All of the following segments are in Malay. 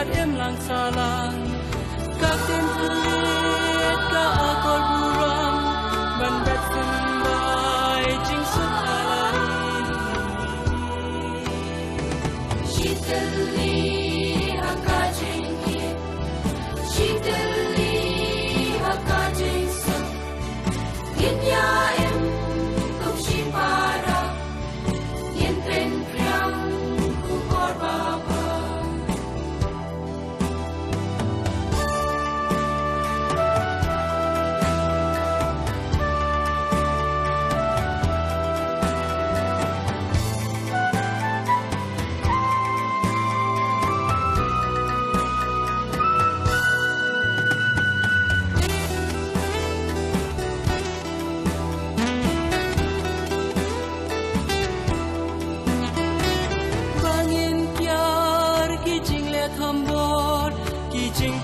met pat em lang salang. Ka tem pulit ka akol buram ban bet sembay jing sun alari Shitali hakajing Shitali hakajing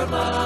Norma.